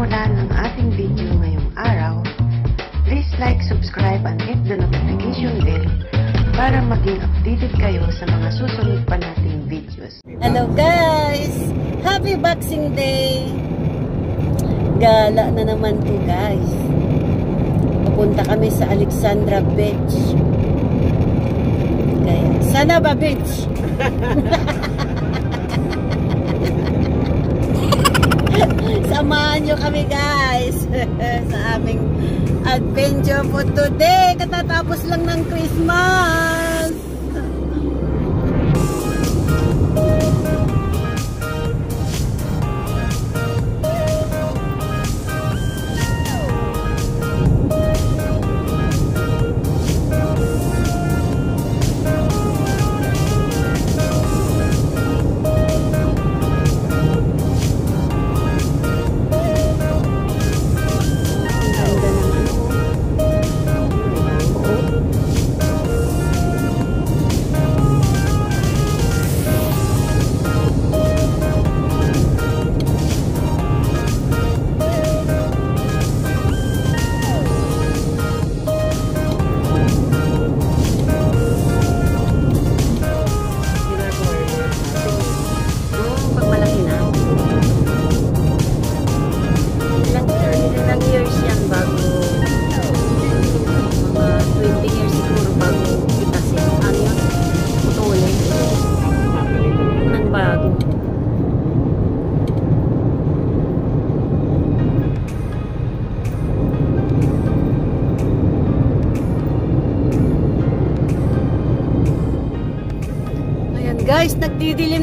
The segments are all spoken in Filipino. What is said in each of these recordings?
magsisimula ng ating video ngayong araw, please like, subscribe, and hit the notification bell para maging updated kayo sa mga susunod pa nating videos. Hello guys! Happy Boxing Day! Gala na naman to guys. Pupunta kami sa Alexandra Beach. Kaya, sana ba beach? Samahan nyo kami guys sa aming adventure for today. Katatapos lang ng Christmas.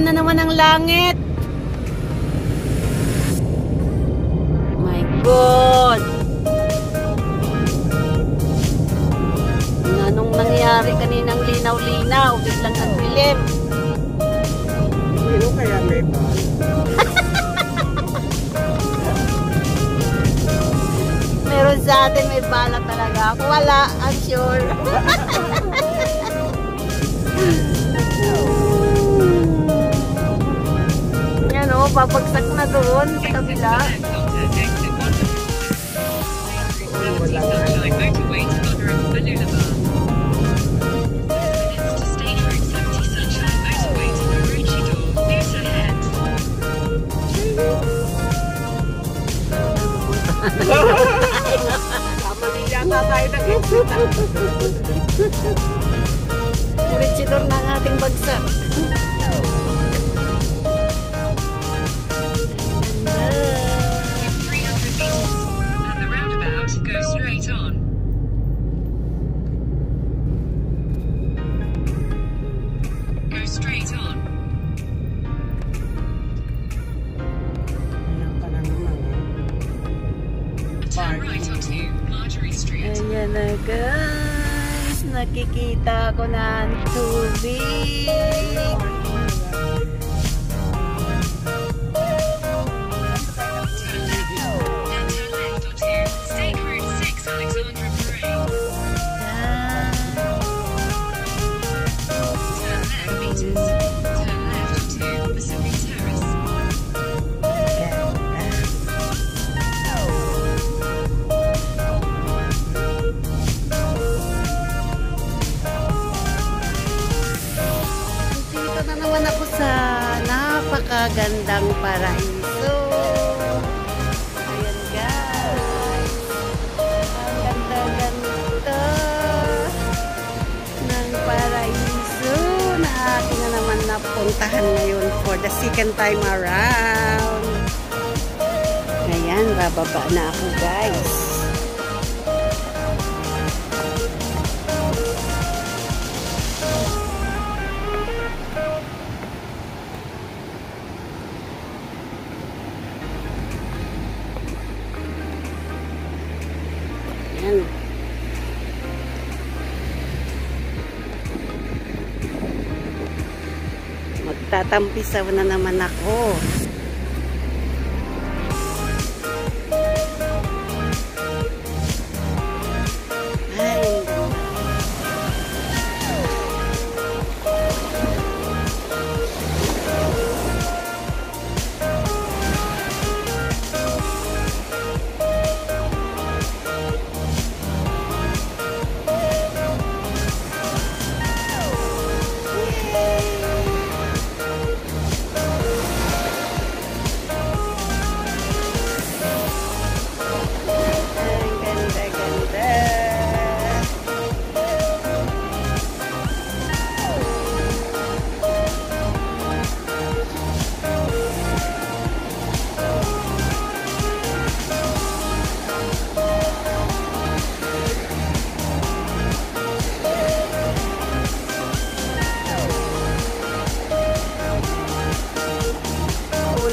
Na naman ang langit. My God! Ano anong nangyari kaninang linaw-linaw? Biglang nagdilim. Sino kaya may? Meron sa atin may bala talaga. Wala, I'm sure. Yan o, babagsak na doon sa kabila. Kamali yata tayo ng exit. Kurechidor na ang ating bagsak. Nakikita ko ang tubig. Napakagandang paraiso. Ayan guys. Ang ganda-ganda ng paraiso na akin na naman napuntahan ngayon for the second time around. Ayan, bababa na ako guys. Magtatampisaw na naman ako.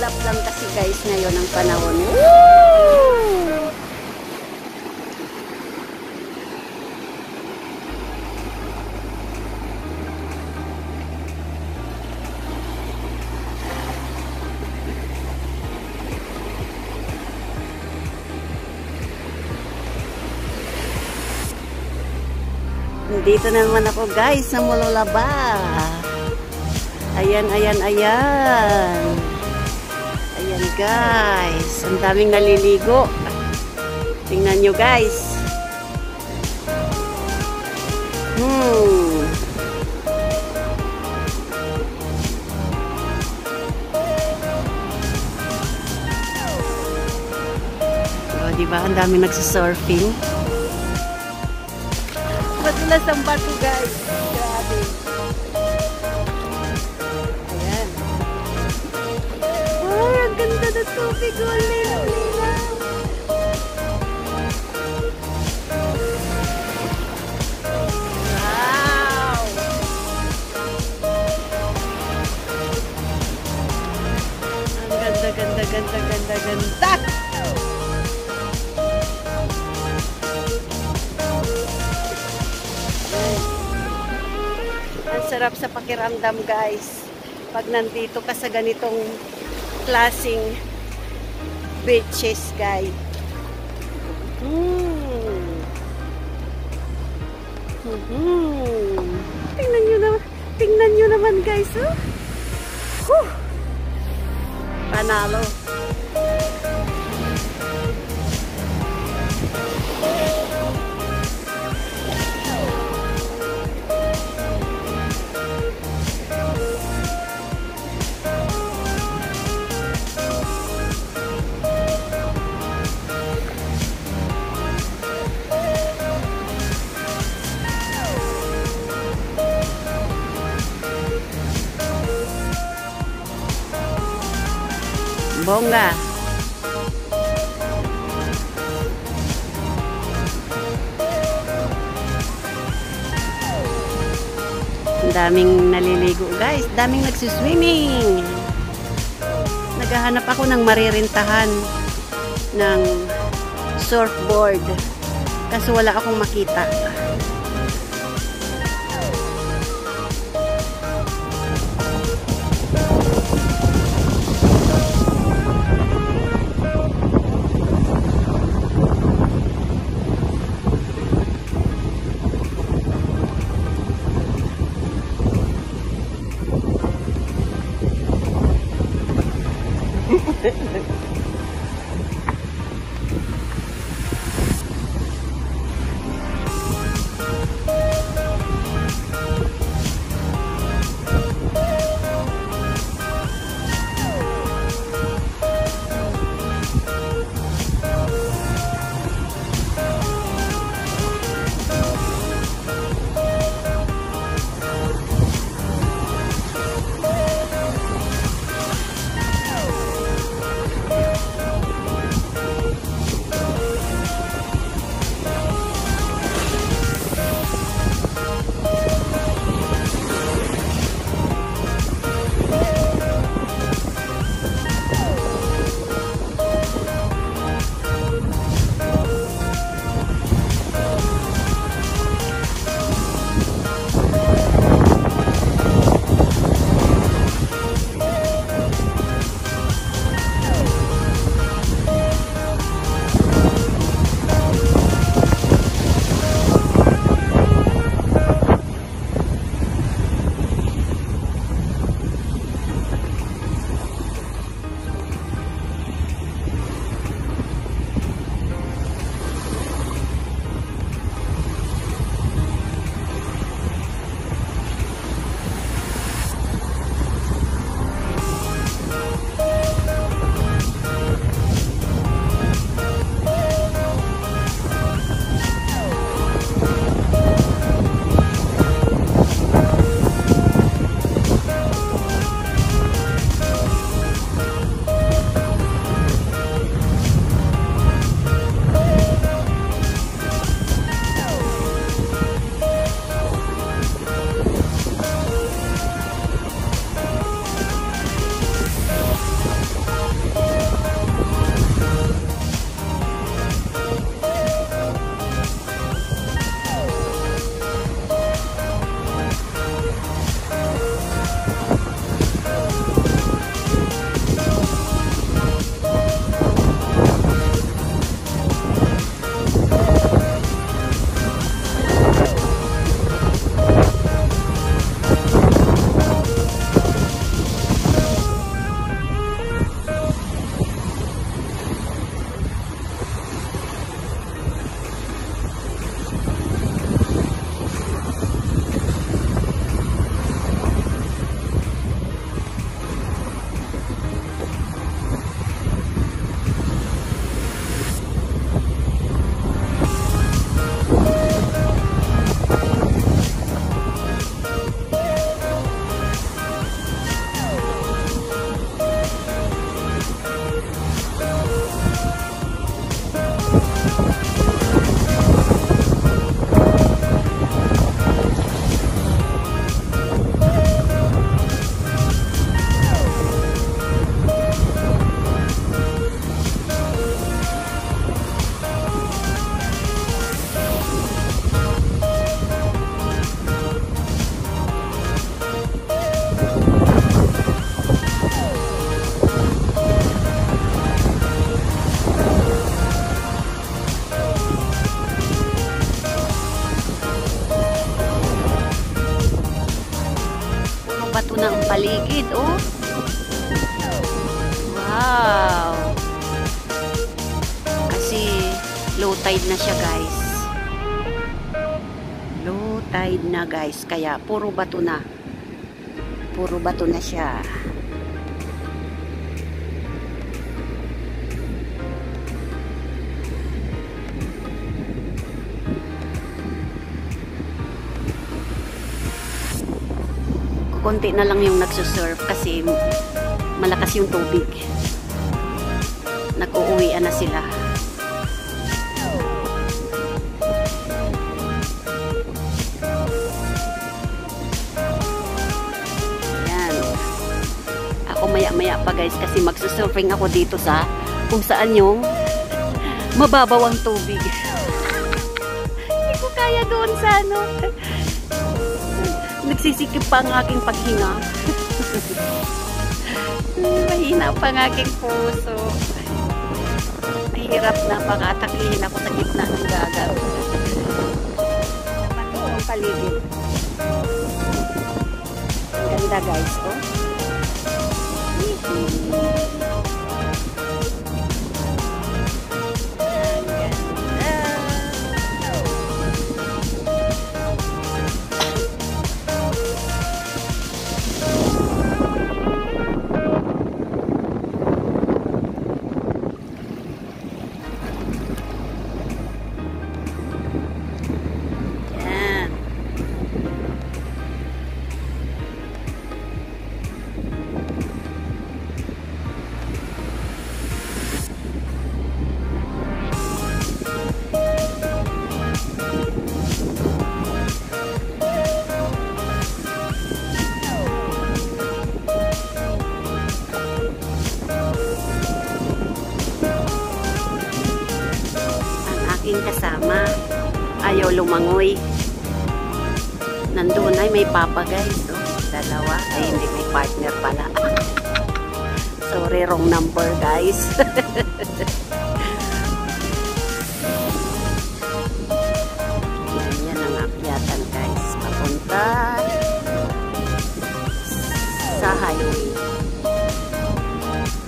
Ulap lang kasi guys ngayon ang panahon. Woo! Dito na naman ako guys sa Mololaba. Ayan, ayan, ayan. Guys. Ang daming naliligo. Tingnan nyo guys. Hmm. O, diba? Ang daming nagsisurfing. Madulas ang bato guys. Tubig. Ang ganda, ganda, ganda, ganda. Ang sarap sa pakiramdam guys. Pag nandito ka sa ganitong klaseng beaches guys. Hmm. Hmm. Tingnan nyo naman. Tingnan nyo naman guys. Oh. Whew. Panalo. Bongga. Daming naliligo guys. Daming nagsiswimming. Naghahanap ako ng maririntahan ng surfboard. Kaso wala akong makita. Kaya puro bato na. Puro bato na siya. konti na lang yung nagsusurf kasi malakas yung tubig. Nag-uuwian na sila. Maya-maya pa guys kasi magsusurfing ako dito sa kung saan yung mababaw ang tubig. Hindi ko kaya doon sa ano. Nagsisikip pa ang aking paghinga. Mahina pa ang aking puso. Mahirap na pakataklihin ako sa gitna ng dagat. Naman ko ang paligid. Ang ganda guys, oh. Ang lumangoy. Nandun ay may papa guys. Oh. Dalawa. Ay hindi may partner pala. Sorry, wrong number guys. yan, yan ang akyatan guys. Papunta sa highway.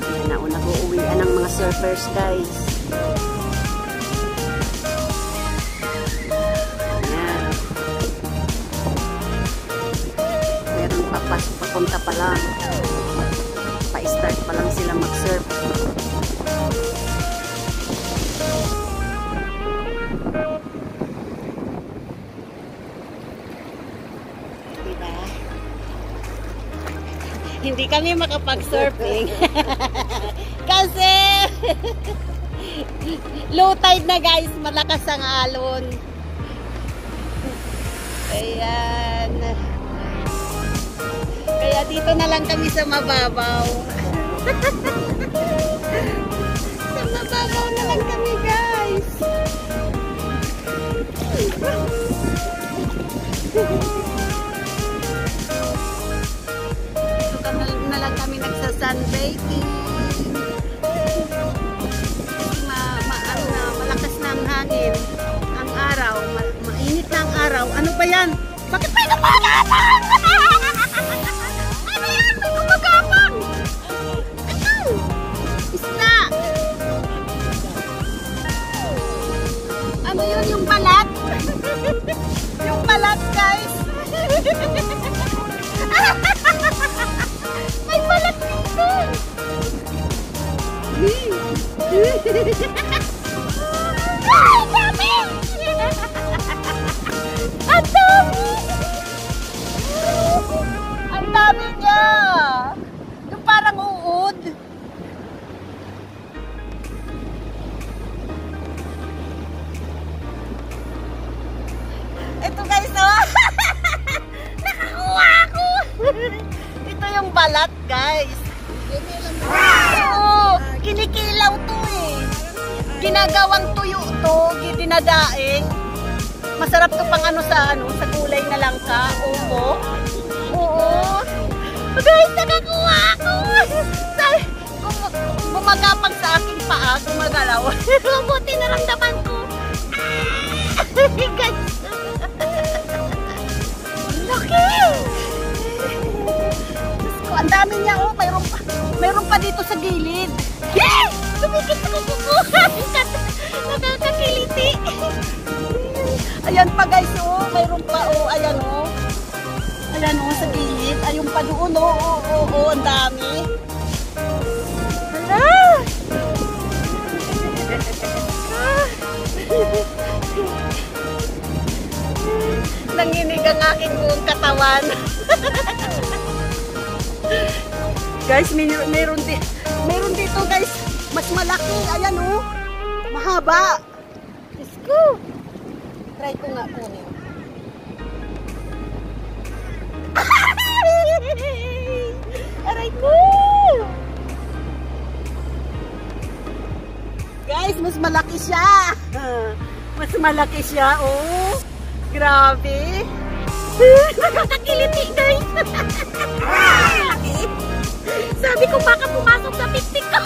Yan na, nag-uuwian ng mga surfers guys. Papunta pa lang. Pa-start pa lang sila mag-surf. Diba? Hindi kami makapag-surfing. Kasi low tide na guys, malakas ang alon. Ayan. Kaya dito na lang kami sa mababaw. sa mababaw na lang kami guys. Dito ka na, lang kami nagsa-sunbaking. Ma, ma, ano na, malakas na ang hangin. Ang araw, ma, mainit na ang araw. Ano ba yan? Bakit may gumagapang? Yung balat, guys! may balat dito! Guys, nakakuha ako! Sa- bum- Bumagapang sa aking paa, gumagalaw. Buti naramdaman ko. Guys. Laki! Diyos ko, ang dami niya oh, mayroon pa. Meron pa dito sa gilid. Yay! Tumikit sa kuko. Nakakakiliti. Ayan pa guys, oh. Mayroon pa, oh. Ayan, oh. Ayan, oh, sa gilid. Ayun pa doon, oh. Oh, oh, oh. Ang dami. Hala! Nanginig ang aking buong katawan. guys, may, meron, di, meron dito guys, mas malaki. Ayan oh, mahaba. Diyos ko. Try ko nga kunin. Aray ko! Guys, mas malaki siya. Mas malaki siya, oh. Grabe. Nakakakiliti, guys. Sabi ko, baka pumasok sa piktik ko.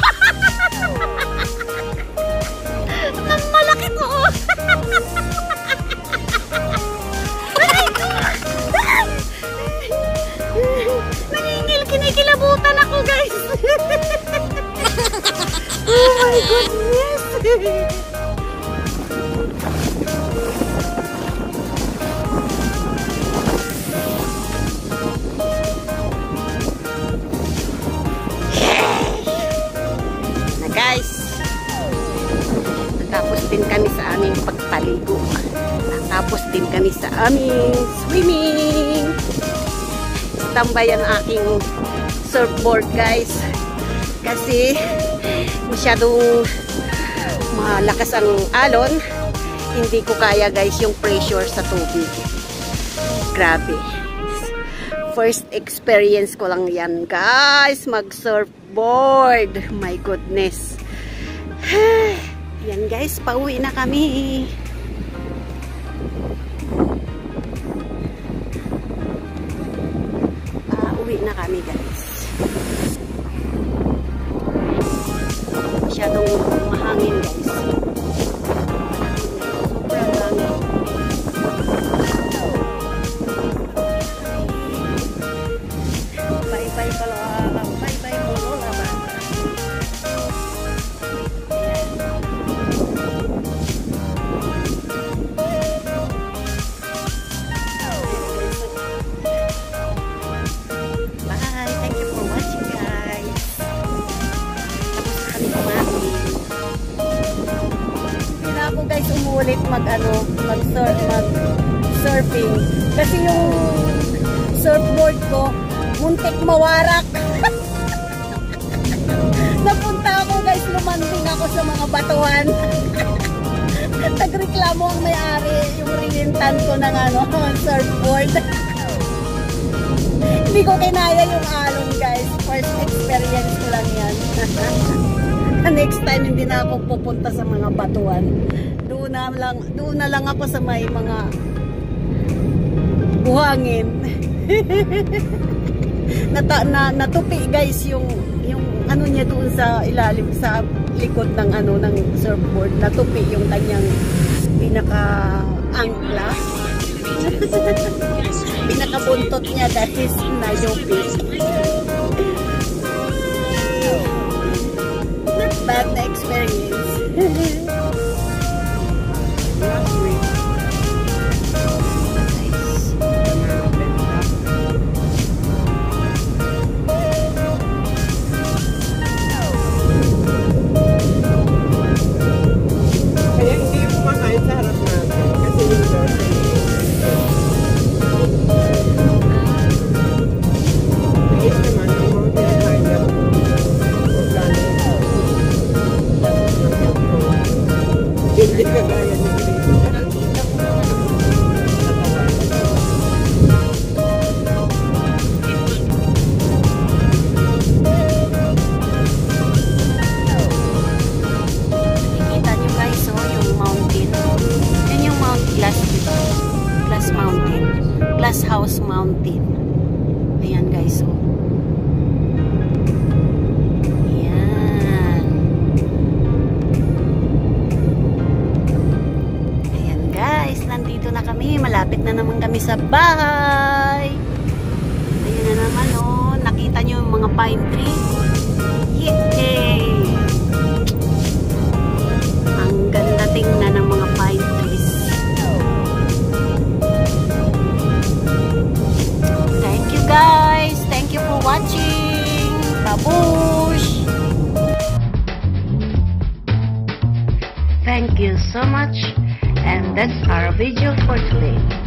Ang malaki ko, oh. Oh my goodness. na guys natapos din kami sa aming pagpaligo natapos din kami sa aming swimming tambay ang aking surfboard guys kasi masyadong malakas ang alon. Hindi ko kaya guys yung pressure sa tubig. Grabe. First experience ko lang yan guys. Mag surfboard my goodness. Yan guys. Pauwi na kami. Pauwi na kami guys yung surfboard ko, muntik mawarak. Napunta ako guys, lumanding ako sa mga batuhan. Nagreklamo ang may-ari, yung rinintan ko ng ano, surfboard. Hindi ko kinaya yung alon guys. First experience ko lang yan. Next time hindi na ako pupunta sa mga batuhan. Doon na lang, doon na lang ako sa may mga buhangin. Nata, na, natupi guys yung yung ano niya doon sa ilalim sa likod ng ano ng surfboard. Natupi yung kanyang pinaka angkla pinakabuntot niya guys na not bad experience kami sa bahay. Ayan na naman, oh. Nakita nyo yung mga pine trees. Yay! Ang ganda tingnan ng mga pine trees. Thank you guys! Thank you for watching! Babush! Thank you so much! And that's our video for today.